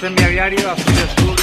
Tren Viario Azul Sur